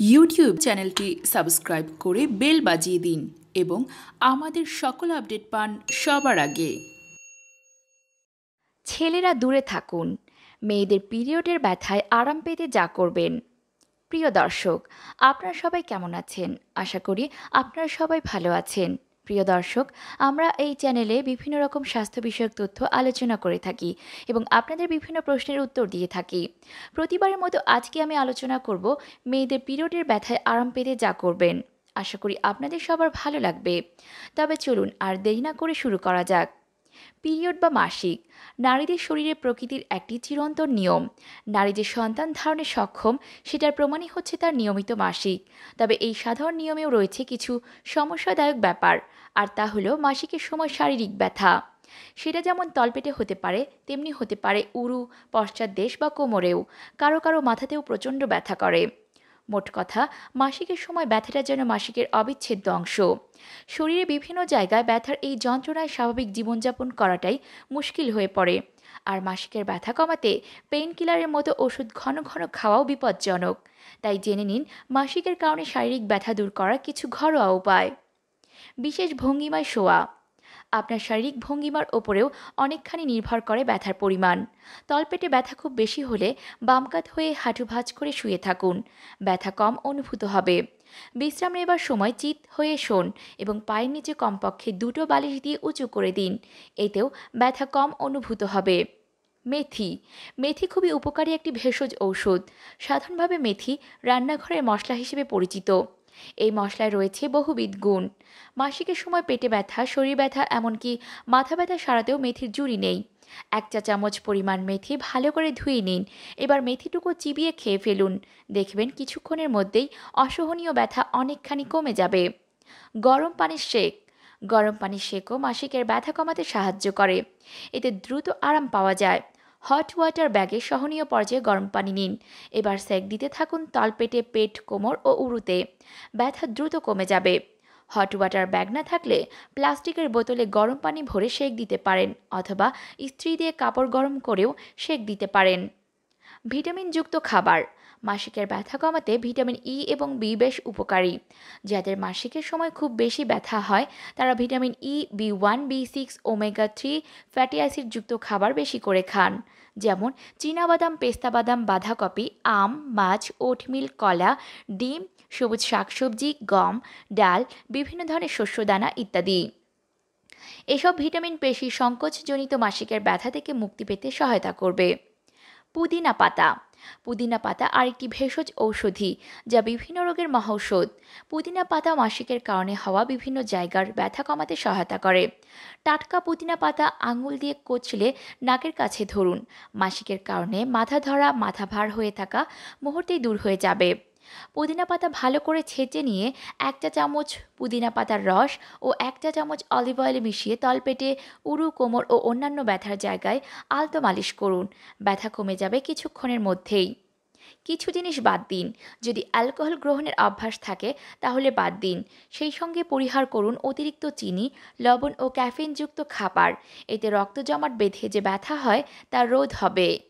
YouTube চ্যানেলটি subscribe করে bell বাজিয়ে দিন এবং আমাদের সকল আপডেট পান সবার আগে। ছেলেরা দূরে থাকুন। মেয়েদের পিরিয়ডের ব্যথায় আরাম পেতে যা করবেন। প্রিয় দর্শক, আপনারা সবাই কেমন আছেন? আশা করি আপনারা সবাই ভালো আছেন। প্রিয় দর্শক, আমরা এই চ্যানেলে বিভিন্ন রকম স্বাস্থ্য বিষয়ক তথ্য আলোচনা করে থাকি এবং আপনাদের বিভিন্ন প্রশ্নের উত্তর দিয়ে থাকি। প্রতিবারের মতো আজকে আমি আলোচনা করব মেয়েদের পিরিয়ডের ব্যথায় আরাম পেতে যা করবেন। আশা করি আপনাদের সবার ভালো লাগবে। তবে চলুন আর দেরি না করে শুরু করা যাক। পিরিয়ড বা মাসিক, নারীদের শরীরে প্রকৃতির একটি চিরন্তন নিয়ম। নারী যে সন্তান ধারণে সক্ষম, সেটার প্রমাণই হচ্ছে তার নিয়মিত মাসিক। তবে এই সাধারণ নিয়মেও রয়েছে কিছু সমস্যাদায়ক ব্যাপার, আর তা হলো মাসিকের সময় শারীরিক ব্যথা। সেটা যেমন তলপেটে হতে পারে, তেমনি হতে পারে উরু পশ্চাৎ দেশ বা কোমরেও। কারও কারও মাথাতেও প্রচণ্ড ব্যথা করে। মোট কথা, মাসিকের সময় ব্যথাটা যেন মাসিকের অবিচ্ছেদ্য অংশ। শরীরে বিভিন্ন জায়গায় ব্যথার এই যন্ত্রণায় স্বাভাবিক জীবনযাপন করাটাই মুশকিল হয়ে পড়ে। আর মাসিকের ব্যথা কমাতে পেইন কিলারের মতো ওষুধ ঘন ঘন খাওয়াও বিপজ্জনক। তাই জেনে নিন, মাসিকের কারণে শারীরিক ব্যথা দূর করার কিছু ঘরোয়া উপায়। বিশেষ ভঙ্গিমায় শোয়া। আপনার শারীরিক ভঙ্গিমার ওপরেও অনেকখানি নির্ভর করে ব্যথার পরিমাণ। তলপেটে ব্যথা খুব বেশি হলে বামকাত হয়ে হাঁটু ভাঁজ করে শুয়ে থাকুন। ব্যথা কম অনুভূত হবে। বিশ্রাম নেবার সময় চিত হয়ে শোন এবং পায়ের নিচে কমপক্ষে দুটো বালিশ দিয়ে উঁচু করে দিন। এতেও ব্যথা কম অনুভূত হবে। মেথি। মেথি খুবই উপকারী একটি ভেষজ ঔষধ। সাধারণভাবে মেথি রান্নাঘরের মশলা হিসেবে পরিচিত। এই মশলায় রয়েছে বহুবিধ গুণ। মাসিকের সময় পেটে ব্যথা, শরীর ব্যথা, এমনকি মাথা ব্যথা সারাতেও মেথির জুড়ি নেই। এক চা চামচ পরিমাণ মেথি ভালো করে ধুয়ে নিন। এবার মেথিটুকু চিবিয়ে খেয়ে ফেলুন। দেখবেন কিছুক্ষণের মধ্যেই অসহনীয় ব্যথা অনেকখানি কমে যাবে। গরম পানির শেক। গরম পানির শেকও মাসিকের ব্যথা কমাতে সাহায্য করে। এতে দ্রুত আরাম পাওয়া যায়। হট ওয়াটার ব্যাগে সহনীয় পর্যায়ে গরম পানি নিন। এবার সেক দিতে থাকুন তলপেটে পেট, কোমর ও উরুতে। ব্যথা দ্রুত কমে যাবে। হট ওয়াটার ব্যাগ না থাকলে প্লাস্টিকের বোতলে গরম পানি ভরে সেক দিতে পারেন অথবা ইস্ত্রি দিয়ে কাপড় গরম করেও সেক দিতে পারেন। ভিটামিনযুক্ত খাবার মাসিকের ব্যথা কমাতে ভিটামিন ই এবং বি বেশ উপকারী। যাদের মাসিকের সময় খুব বেশি ব্যথা হয়, তারা vitamin E B one B six omega three fatty অ্যাসিডযুক্ত খাবার বেশি করে খান। যেমন চীনাবাদাম, পেস্তাবাদাম, বাঁধাকপি, আম, মাছ, ওটমিল, কলা, ডিম, সবুজ শাকসবজি, গম, ডাল, বিভিন্ন ধরনের শস্যদানা ইত্যাদি। এসব ভিটামিন পেশি সংকোচজনিত মাসিকের ব্যথা থেকে মুক্তি পেতে সহায়তা করবে। পুদিনা পাতা পুদিনা পাতা আরেকটি ভেষজ ঔষধি, যা বিভিন্ন রোগের মহৌষধ। পুদিনা পাতা মাসিকের কারণে হওয়া বিভিন্ন জায়গার ব্যথা কমাতে সহায়তা করে। টাটকা পুদিনা পাতা আঙুল দিয়ে কচলে নাকের কাছে ধরুন। মাসিকের কারণে মাথা ধরা, মাথা ভার হয়ে থাকা মুহূর্তেই দূর হয়ে যাবে। পুদিনা পাতা ভালো করে ছেঁচে নিয়ে এক চা চামচ পুদিনা পাতার রস ও এক চা চামচ অলিভ অয়েল মিশিয়ে তলপেটে উরু, কোমর ও অন্যান্য ব্যথার জায়গায় আলতো মালিশ করুন। ব্যথা কমে যাবে কিছুক্ষণের মধ্যেই। কিছু জিনিস বাদ দিন। যদি অ্যালকোহল গ্রহণের অভ্যাস থাকে, তাহলে বাদ দিন। সেই সঙ্গে পরিহার করুন অতিরিক্ত চিনি, লবণ ও ক্যাফিনযুক্ত খাবার। এতে রক্ত জমাট বেঁধে যে ব্যথা হয়, তা রোধ হবে।